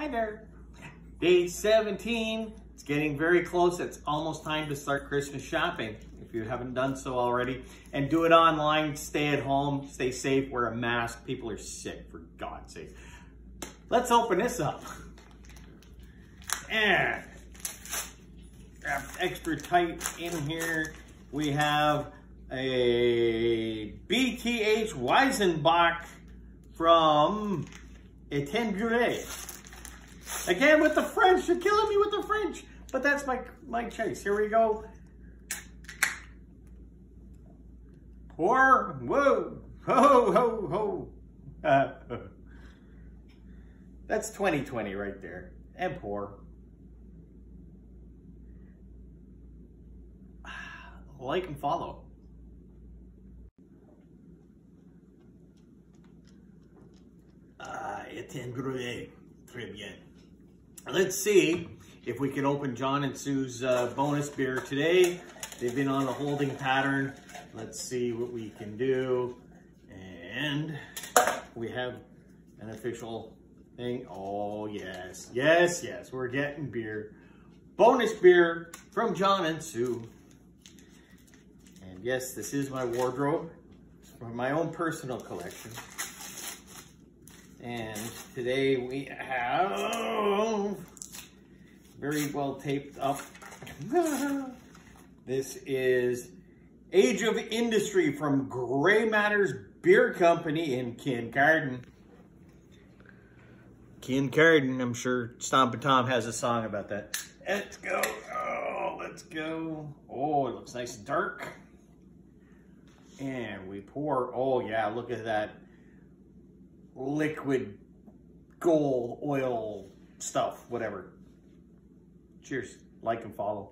Hi there. Day 17. It's getting very close. It's almost time to start Christmas shopping if you haven't done so already. And do it online. Stay at home. Stay safe. Wear a mask. People are sick, for God's sake. Let's open this up. And extra tight in here. We have a BTH Weizenbock from Brûlé. Again with the French, you're killing me with the French. But that's my, my choice. Here we go. Pour, whoa, ho, ho, ho. Uh, that's 2020 right there. And pour. Like and follow. Ah, Etienne Brûlé. Très bien. Let's see if we can open John and Sue's uh, bonus beer today. They've been on a holding pattern. Let's see what we can do. And we have an official thing. Oh, yes. Yes, yes. We're getting beer. Bonus beer from John and Sue. And yes, this is my wardrobe. It's from my own personal collection. And today we have very well taped up. this is Age of Industry from Grey Matters Beer Company in Kincardine. Kincardine, I'm sure Stompin' Tom has a song about that. Let's go. Oh, let's go. Oh, it looks nice and dark. And we pour, oh yeah, look at that liquid gold oil stuff, whatever. Cheers. Like and follow.